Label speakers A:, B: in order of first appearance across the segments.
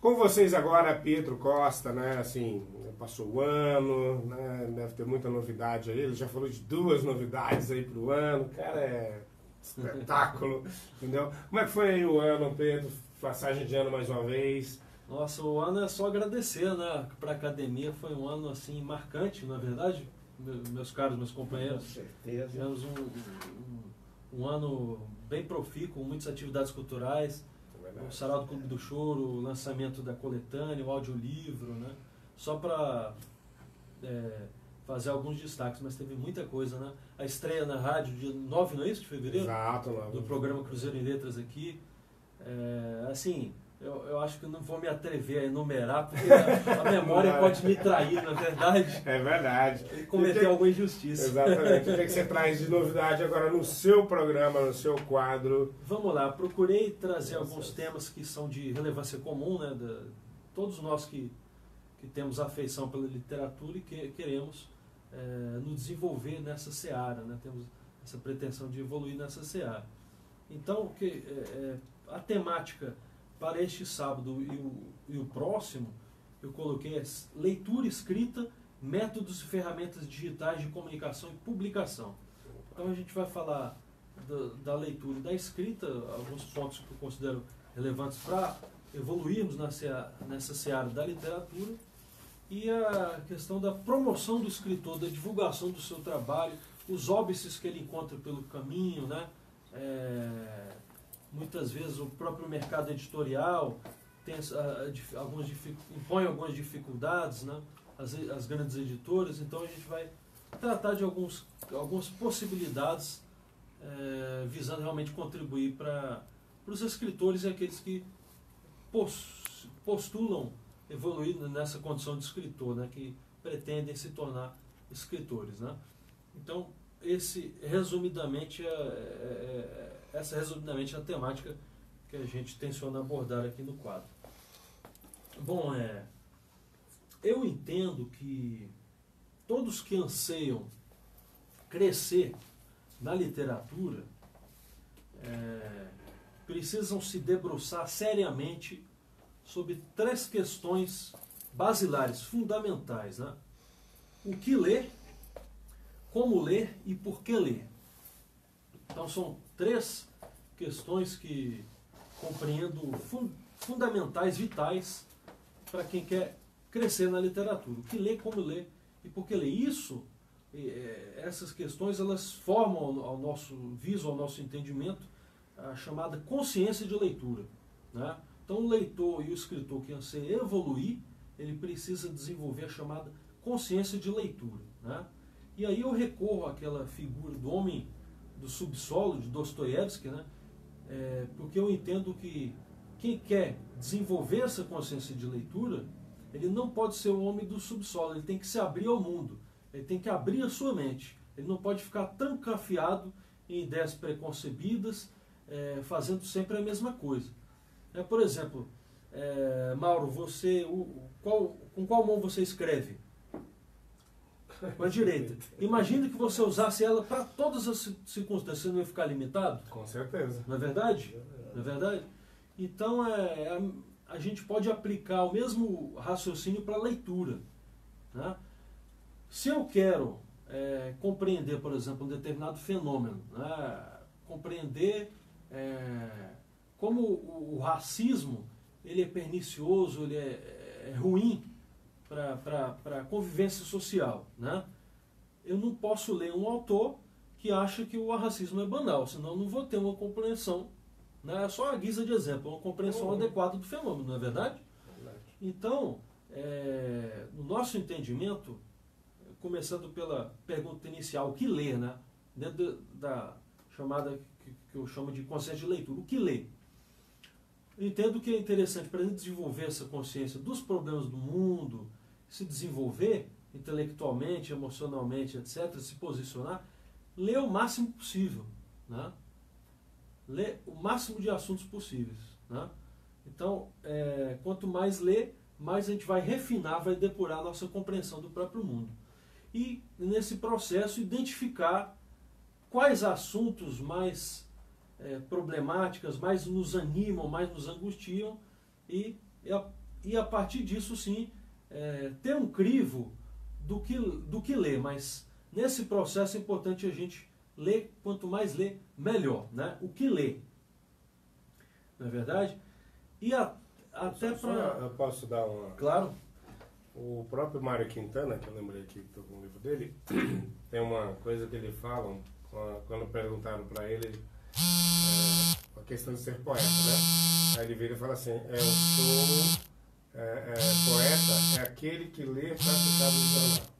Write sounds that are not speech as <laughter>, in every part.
A: Com vocês agora, Pedro Costa, né? Assim, passou o ano, né? Deve ter muita novidade aí. Ele já falou de duas novidades aí pro ano. Cara, é espetáculo, <laughs> entendeu? Como é que foi aí o ano, Pedro? Passagem de ano mais uma vez.
B: Nossa, o ano é só agradecer, né? Para a academia foi um ano assim marcante, na é verdade, meus caros, meus companheiros. Com
A: certeza.
B: Tivemos um, um, um ano bem profícuo, muitas atividades culturais o Sarau do Clube do Choro, o lançamento da coletânea, o audiolivro, né? Só para é, fazer alguns destaques, mas teve muita coisa, né? A estreia na rádio, dia 9, não é isso, de fevereiro?
A: Exato,
B: Do programa Cruzeiro em Letras aqui. É, assim, eu, eu acho que não vou me atrever a enumerar, porque a, <laughs> a memória pode me trair, na verdade.
A: É verdade.
B: E cometer alguma injustiça.
A: Exatamente. O que, é que você traz de novidade agora no seu programa, no seu quadro?
B: Vamos lá, procurei trazer Nossa. alguns temas que são de relevância comum, né? Da, todos nós que, que temos afeição pela literatura e que queremos é, nos desenvolver nessa seara, né? Temos essa pretensão de evoluir nessa seara. Então, que, é, a temática para este sábado e o, e o próximo, eu coloquei leitura escrita, métodos e ferramentas digitais de comunicação e publicação. Então a gente vai falar da, da leitura e da escrita, alguns pontos que eu considero relevantes para evoluirmos nessa, nessa seara da literatura e a questão da promoção do escritor, da divulgação do seu trabalho, os óbices que ele encontra pelo caminho, né? É, muitas vezes o próprio mercado editorial tem uh, algumas impõe algumas dificuldades, né? As, as, grandes editoras, então a gente vai tratar de alguns, algumas possibilidades é, visando realmente contribuir para os escritores e aqueles que postulam evoluir nessa condição de escritor, né? que pretendem se tornar escritores. Né? Então, esse resumidamente é, é, é, essa resumidamente é a temática que a gente tenciona abordar aqui no quadro. Bom, é, eu entendo que todos que anseiam crescer na literatura é, precisam se debruçar seriamente sobre três questões basilares, fundamentais. Né? O que ler, como ler e por que ler. Então são três questões que compreendo fun fundamentais, vitais, para quem quer crescer na literatura. O que ler, como ler e por que ler. Isso, é, essas questões, elas formam ao nosso viso, ao nosso entendimento, a chamada consciência de leitura. Né? Então o leitor e o escritor que anseia evoluir, ele precisa desenvolver a chamada consciência de leitura. Né? E aí eu recorro àquela figura do homem do subsolo, de Dostoiévski, né? É, porque eu entendo que quem quer desenvolver essa consciência de leitura, ele não pode ser o homem do subsolo, ele tem que se abrir ao mundo, ele tem que abrir a sua mente, ele não pode ficar trancafiado em ideias preconcebidas, é, fazendo sempre a mesma coisa. É, por exemplo, é, Mauro, você, o, qual, com qual mão você escreve? Com a direita. Imagina que você usasse ela para todas as circunstâncias, você não ia ficar limitado?
A: Com certeza.
B: Não é verdade? Não é verdade? Então, é, a, é, a gente pode aplicar o mesmo raciocínio para a leitura. Né? Se eu quero é, compreender, por exemplo, um determinado fenômeno, né? compreender é, como o, o, racismo ele é pernicioso, ele é, é ruim para a convivência social. Né? Eu não posso ler um autor que acha que o racismo é banal, senão eu não vou ter uma compreensão, né? é só a guisa de exemplo, uma compreensão uhum. adequada do fenômeno, não é verdade? verdade. Então, é, no nosso entendimento, começando pela pergunta inicial, o que ler, né? dentro da chamada que, que eu chamo de consciência de leitura, o que ler? Eu entendo que é interessante para a gente desenvolver essa consciência dos problemas do mundo, se desenvolver intelectualmente, emocionalmente, etc., se posicionar, lê o máximo possível. Né? Lê o máximo de assuntos possíveis. Né? Então, é, quanto mais lê, mais a gente vai refinar, vai depurar a nossa compreensão do próprio mundo. E, nesse processo, identificar quais assuntos mais é, problemáticas, mais nos animam, mais nos angustiam e, e e a partir disso, sim, é, ter um crivo do que, do que ler. Mas nesse processo é importante a gente ler, quanto mais ler, melhor. Né? O que ler. Não é verdade? E a, até para.
A: Eu posso dar uma.
B: Claro.
A: O próprio Mário Quintana, que eu lembrei aqui que estou com o livro dele, <clears throat> tem uma coisa que ele fala, quando perguntaram para ele é, a questão de ser poeta, né? Aí ele vira e fala assim, é, eu sou é, é, poeta, é aquele que lê para ficar no jornal.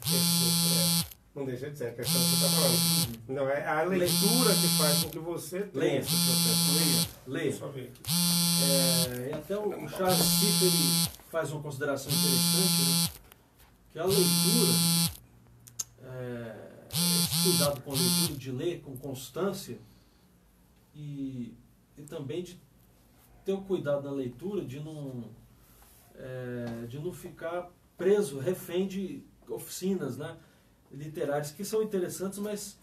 A: Ficar não deixa de ser a questão que você está falando. Não, é a leitura que faz com que você tenha esse processo.
B: Leia. Leia. Só ver aqui. É, e até o, o Charles Cifre, faz uma consideração interessante, né? que a leitura, é, esse cuidado com a leitura, de ler com constância e, e também de ter o cuidado na leitura de não, é, de não ficar preso, refém de oficinas, né? literários que são interessantes, mas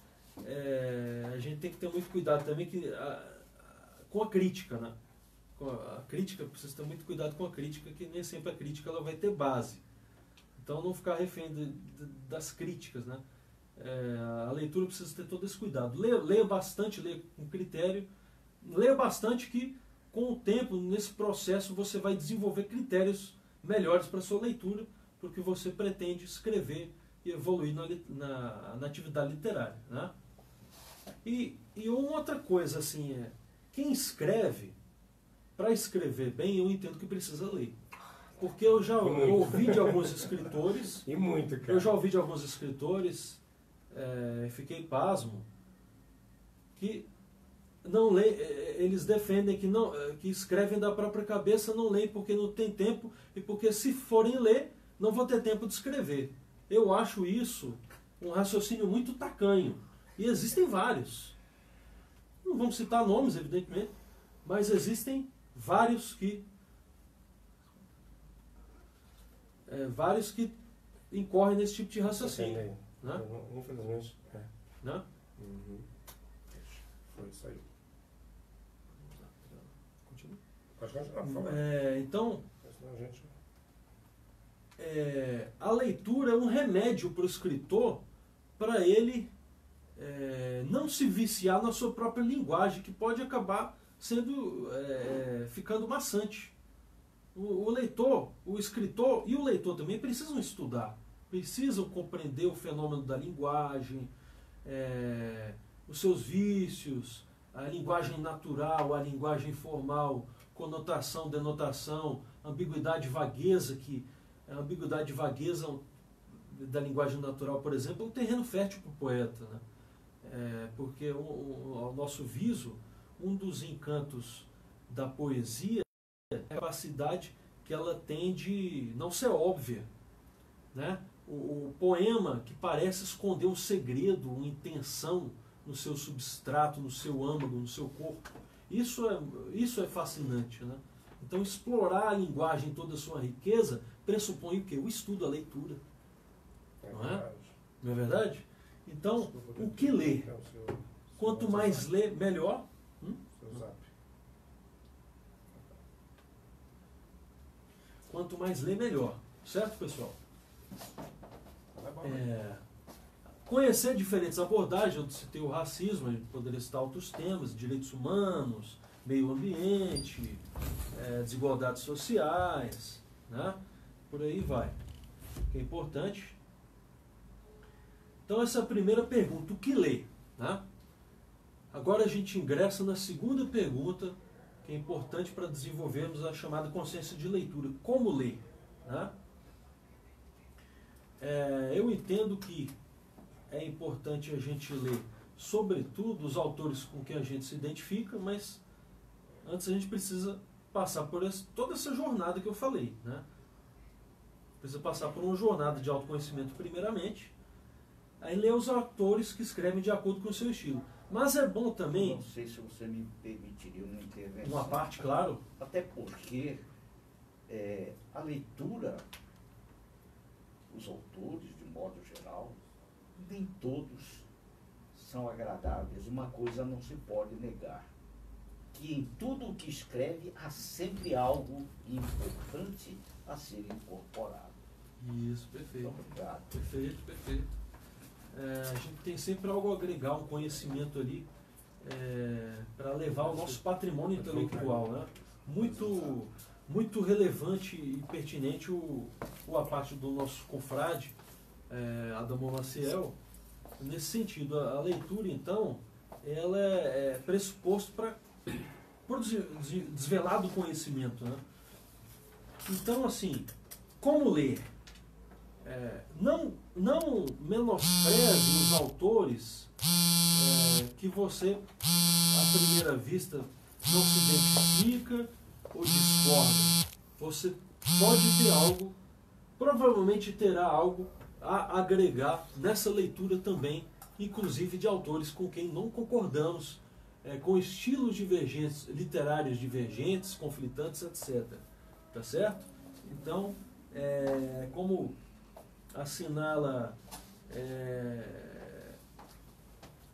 B: é, a gente tem que ter muito cuidado também que, a, com a crítica, né? Com a, a, crítica, precisa ter muito cuidado com a crítica, que nem sempre a crítica ela vai ter base. Então não ficar refém de, de, das críticas, né? É, a leitura precisa ter todo esse cuidado. Leia, leia bastante, leia com critério, leia bastante que com o tempo, nesse processo, você vai desenvolver critérios melhores para sua leitura, porque você pretende escrever e evoluir na, na, na atividade literária. Né? E, e uma outra coisa, assim, é, quem escreve, para escrever bem, eu entendo que precisa ler. Porque eu já ouvi de alguns <laughs> escritores.
A: E muito, cara.
B: Eu já ouvi de alguns escritores, é, fiquei pasmo, que não lê, é, eles defendem que, não, é, que escrevem da própria cabeça, não leem porque não tem tempo e porque se forem ler, não vão ter tempo de escrever. Eu acho isso um raciocínio muito tacanho. E existem vários. Não vamos citar nomes, evidentemente, mas existem vários que. É, vários que incorrem nesse tipo de raciocínio. Né?
A: Infelizmente. É.
B: Né?
A: Uhum. Foi isso aí. Continua. Pode continuar, por favor.
B: É, então. É, a leitura é um remédio para o escritor para ele é, não se viciar na sua própria linguagem, que pode acabar sendo é, ficando maçante. O, o, leitor, o escritor e o leitor também precisam estudar, precisam compreender o fenômeno da linguagem, é, os seus vícios, a linguagem natural, a linguagem formal, conotação, denotação, ambiguidade, vagueza que a ambiguidade e vagueza da linguagem natural, por exemplo, é um terreno fértil para o poeta. Né? É, porque o, o, ao nosso viso, um dos encantos da poesia é a capacidade que ela tem de não ser óbvia. Né? O, o poema que parece esconder um segredo, uma intenção no seu substrato, no seu âmago, no seu corpo. Isso é, isso é fascinante. Né? Então, explorar a linguagem em toda a sua riqueza pressupõe o quê? O estudo, a leitura. É não é? Não é verdade? Então, o que ler? Quanto mais ler, melhor. Hum? Quanto mais ler, melhor. Certo, pessoal? Tá é, conhecer diferentes abordagens, eu citei o racismo, a gente poderia citar outros temas, direitos humanos, meio ambiente, é, desigualdades sociais, né? por aí vai. Que é importante. Então essa é a primeira pergunta, o que ler? Né? Agora a gente ingressa na segunda pergunta, que é importante para desenvolvermos a chamada consciência de leitura. Como ler? Né? É, eu entendo que é importante a gente ler, sobretudo, os autores com quem a gente se identifica, mas antes a gente precisa passar por essa, toda essa jornada que eu falei. Né? Precisa passar por uma jornada de autoconhecimento primeiramente, aí ler os autores que escrevem de acordo com o seu estilo. Mas é bom também.
C: Não sei se você me permitiria uma intervenção.
B: Uma parte, claro.
C: Até porque é, a leitura, os autores, de modo geral, nem todos são agradáveis. Uma coisa não se pode negar, que em tudo o que escreve há sempre algo importante a ser incorporado.
B: Isso, perfeito.
C: Obrigado.
B: Perfeito, perfeito. É, a gente tem sempre algo a agregar, um conhecimento ali é, para levar o nosso patrimônio intelectual, né? Muito, muito relevante e pertinente o, o a parte do nosso confrade, é, Adamo Maciel, nesse sentido. A, a leitura, então, ela é, é pressuposto para desvelar do conhecimento, né? Então, assim, como ler? É, não, não menospreze os autores é, que você, à primeira vista, não se identifica ou discorda. Você pode ter algo, provavelmente terá algo a agregar nessa leitura também, inclusive de autores com quem não concordamos, é, com estilos divergentes, literários divergentes, conflitantes, etc. Tá certo? Então, é, como assinala é,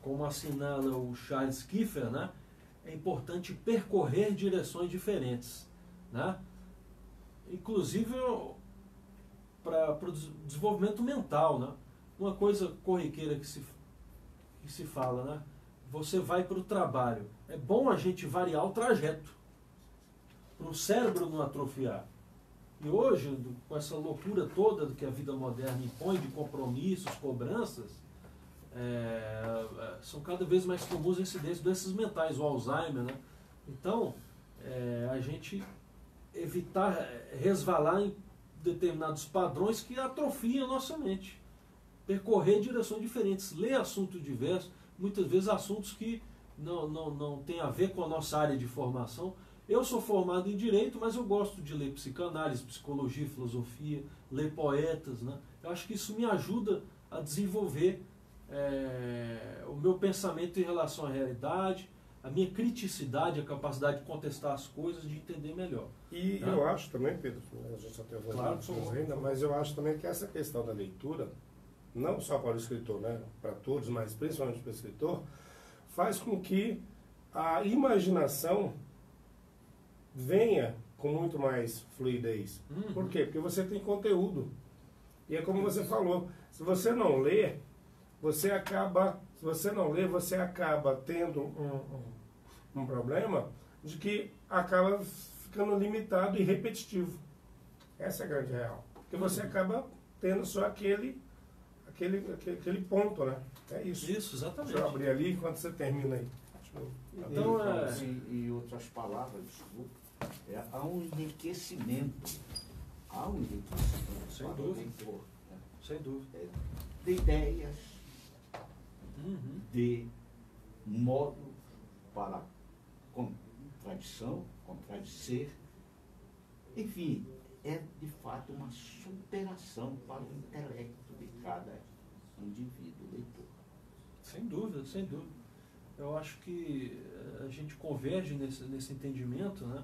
B: como assinala o Charles Kiefer, né, é importante percorrer direções diferentes, né? Inclusive para o desenvolvimento mental, né? Uma coisa corriqueira que se, que se fala, né? Você vai para o trabalho. É bom a gente variar o trajeto para o cérebro não atrofiar. E hoje, com essa loucura toda que a vida moderna impõe de compromissos, cobranças, é, é são cada vez mais comuns incidentes de doenças mentais, o Alzheimer. Né? Então, é, a gente evitar resvalar em determinados padrões que atrofiam a nossa mente. Percorrer direções diferentes, ler assuntos diversos, muitas vezes assuntos que não, não, não têm a ver com a nossa área de formação, eu sou formado em direito, mas eu gosto de ler psicanálise, psicologia, filosofia, ler poetas. Né? Eu acho que isso me ajuda a desenvolver é, o meu pensamento em relação à realidade, a minha criticidade, a capacidade de contestar as coisas, de entender melhor.
A: E tá? eu acho também, Pedro, a gente só tem claro, ainda, mas eu acho também que essa questão da leitura, não só para o escritor, né, para todos, mas principalmente para o escritor, faz com que a imaginação venha com muito mais fluidez. Uhum. Por quê? Porque você tem conteúdo. E é como você falou, se você não lê, você acaba, se você não lê, você acaba tendo um, um, um problema de que acaba ficando limitado e repetitivo. Essa é a grande real. Porque você uhum. acaba tendo só aquele, aquele, aquele, aquele ponto, né? É isso.
B: Isso, exatamente.
A: Deixa eu abrir ali enquanto você termina aí.
C: Então, é... e, e outras palavras, desculpa é, há um enriquecimento. Há um enriquecimento
B: Sem dúvida. leitor. Né? Sem dúvida. É,
C: de ideias, uhum. de modo para contradição, contradizer. Enfim, é de fato uma superação para o intelecto de cada indivíduo leitor.
B: Sem dúvida, sem dúvida. Eu acho que a gente converge nesse, nesse entendimento, né?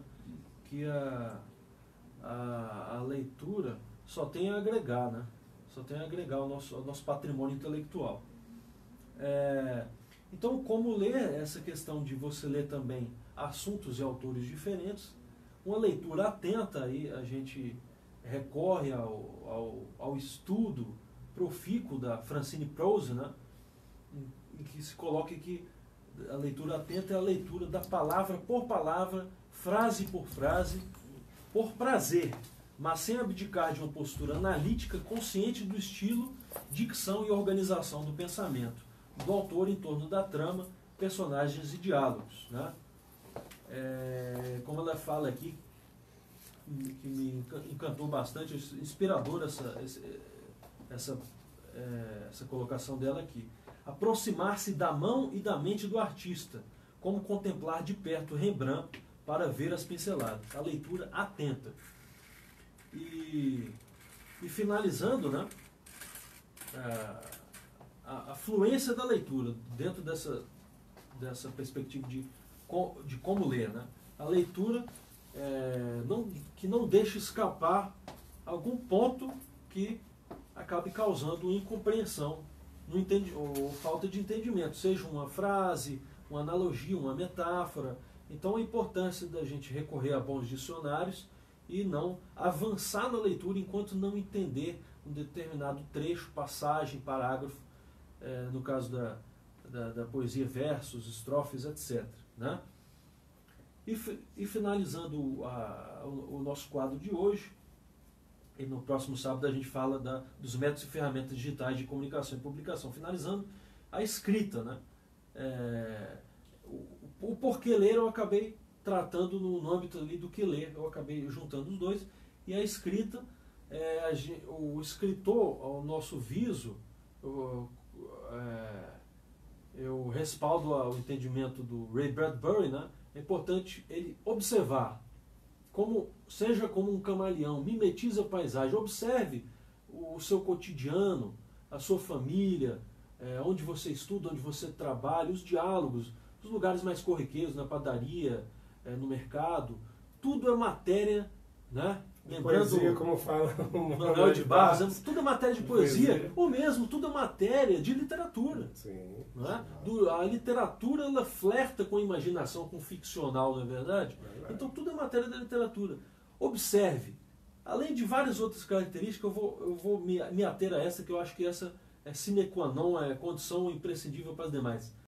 B: que a, a, a leitura só tem a agregar, né? Só tem a agregar o nosso, o nosso patrimônio intelectual. É, então, como ler essa questão de você ler também assuntos e autores diferentes, uma leitura atenta aí a gente recorre ao, ao, ao estudo profícuo da Francine Prose, né? em, que se coloca que a leitura atenta é a leitura da palavra por palavra frase por frase, por prazer, mas sem abdicar de uma postura analítica consciente do estilo, dicção e organização do pensamento do autor em torno da trama, personagens e diálogos. Né? É, como ela fala aqui, que me encantou bastante, inspiradora essa, essa, é, essa colocação dela aqui. Aproximar-se da mão e da mente do artista, como contemplar de perto Rembrandt para ver as pinceladas. A leitura atenta. E, e finalizando, né, a, a, fluência da leitura dentro dessa, dessa perspectiva de, de como ler. Né? A leitura é, não, que não deixe escapar algum ponto que acabe causando incompreensão entendi, ou falta de entendimento, seja uma frase, uma analogia, uma metáfora, Então a importância da gente recorrer a bons dicionários e não avançar na leitura enquanto não entender um determinado trecho, passagem, parágrafo, é, no caso da, da, da, poesia, versos, estrofes, etc. Né? E, e finalizando a, o, o, nosso quadro de hoje, e no próximo sábado a gente fala da, dos métodos e ferramentas digitais de comunicação e publicação. Finalizando, a escrita. Né? É, o, o porquê ler eu acabei tratando no, âmbito ali do que ler, eu acabei juntando os dois. E a escrita, é, a, o escritor, ao nosso viso, eu, é, eu respaldo o entendimento do Ray Bradbury, né? é importante ele observar, como seja como um camaleão, mimetiza a paisagem, observe o seu cotidiano, a sua família, é, onde você estuda, onde você trabalha, os diálogos, os lugares mais corriqueiros, na padaria, é, no mercado, tudo é matéria, né?
A: Lembrando poesia, como fala
B: o Manuel de Barros, Barros, tudo é matéria de poesia, poesia, ou mesmo tudo é matéria de literatura.
A: Sim.
B: Não é? Do, a literatura ela flerta com a imaginação, com o ficcional, não é verdade? verdade? Então tudo é matéria da literatura. Observe, além de várias outras características, eu vou, eu vou me, me ater a essa, que eu acho que essa é sine qua non, é condição imprescindível para as demais